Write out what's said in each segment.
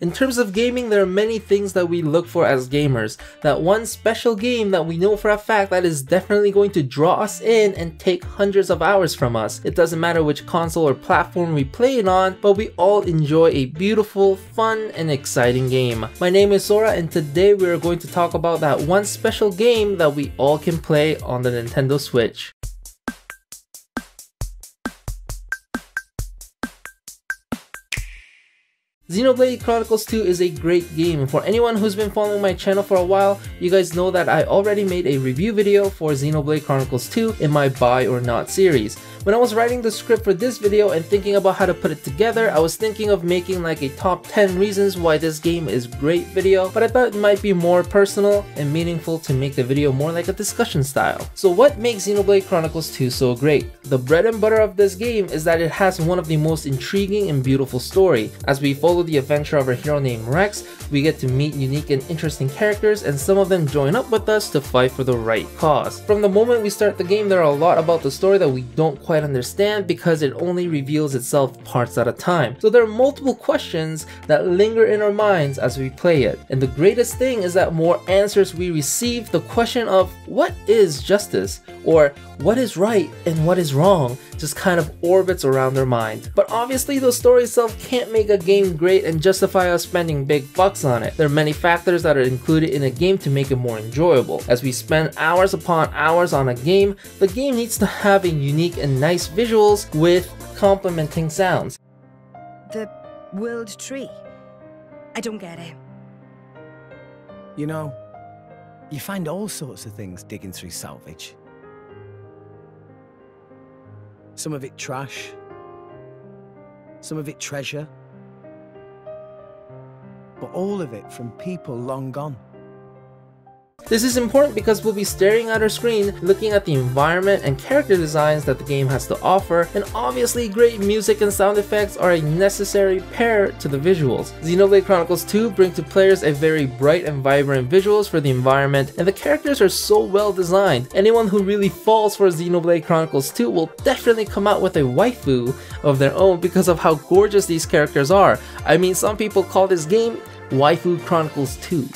In terms of gaming, there are many things that we look for as gamers. That one special game that we know for a fact that is definitely going to draw us in and take hundreds of hours from us. It doesn't matter which console or platform we play it on, but we all enjoy a beautiful, fun, and exciting game. My name is Sora and today we are going to talk about that one special game that we all can play on the Nintendo Switch. Xenoblade Chronicles 2 is a great game. For anyone who's been following my channel for a while, you guys know that I already made a review video for Xenoblade Chronicles 2 in my Buy or Not series. When I was writing the script for this video and thinking about how to put it together, I was thinking of making like a top 10 reasons why this game is great video, but I thought it might be more personal and meaningful to make the video more like a discussion style. So what makes Xenoblade Chronicles 2 so great? The bread and butter of this game is that it has one of the most intriguing and beautiful story. As we follow the adventure of a hero named Rex, we get to meet unique and interesting characters and some of them join up with us to fight for the right cause. From the moment we start the game, there are a lot about the story that we don't quite understand because it only reveals itself parts at a time. So there are multiple questions that linger in our minds as we play it. And the greatest thing is that more answers we receive, the question of what is justice or what is right and what is wrong just kind of orbits around their mind. But obviously the story itself can't make a game great and justify us spending big bucks on it. There are many factors that are included in a game to make it more enjoyable. As we spend hours upon hours on a game, the game needs to have a unique and nice visuals with complementing sounds. The world tree? I don't get it. You know, you find all sorts of things digging through salvage. Some of it trash, some of it treasure, but all of it from people long gone. This is important because we'll be staring at our screen, looking at the environment and character designs that the game has to offer, and obviously great music and sound effects are a necessary pair to the visuals. Xenoblade Chronicles 2 brings to players a very bright and vibrant visuals for the environment, and the characters are so well designed. Anyone who really falls for Xenoblade Chronicles 2 will definitely come out with a waifu of their own because of how gorgeous these characters are. I mean, some people call this game Waifu Chronicles 2.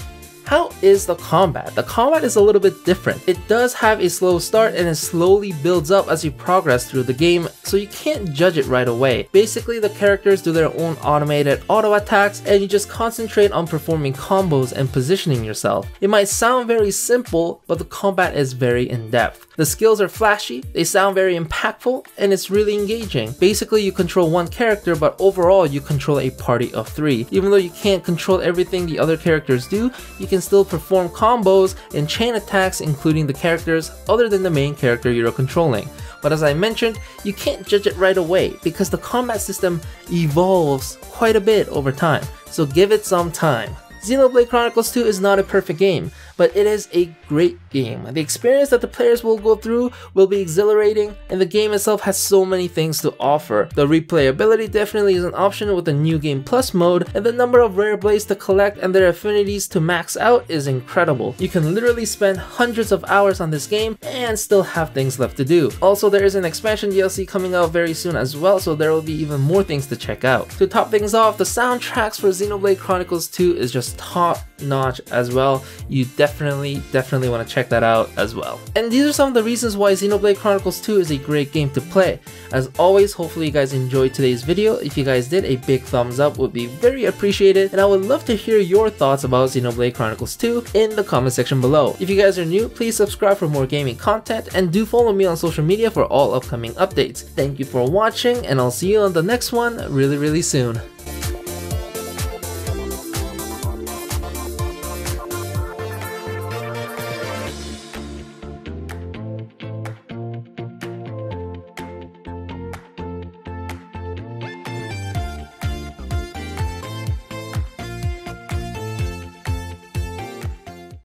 How is the combat? The combat is a little bit different. It does have a slow start and it slowly builds up as you progress through the game, so you can't judge it right away. Basically, the characters do their own automated auto attacks and you just concentrate on performing combos and positioning yourself. It might sound very simple, but the combat is very in-depth. The skills are flashy, they sound very impactful, and it's really engaging. Basically, you control one character, but overall you control a party of three. Even though you can't control everything the other characters do, you can still perform combos and chain attacks including the characters other than the main character you're controlling. But as I mentioned, you can't judge it right away because the combat system evolves quite a bit over time, so give it some time. Xenoblade Chronicles 2 is not a perfect game, but it is a great game. The experience that the players will go through will be exhilarating, and the game itself has so many things to offer. The replayability definitely is an option with the New Game Plus mode, and the number of rare blades to collect and their affinities to max out is incredible. You can literally spend hundreds of hours on this game and still have things left to do. Also, there is an expansion DLC coming out very soon as well, so there will be even more things to check out. To top things off, the soundtracks for Xenoblade Chronicles 2 is just top notch as well. You definitely, definitely want to check that out as well. And these are some of the reasons why Xenoblade Chronicles 2 is a great game to play. As always, hopefully you guys enjoyed today's video. If you guys did, a big thumbs up would be very appreciated. And I would love to hear your thoughts about Xenoblade Chronicles 2 in the comment section below. If you guys are new, please subscribe for more gaming content and do follow me on social media for all upcoming updates. Thank you for watching and I'll see you on the next one really, really soon.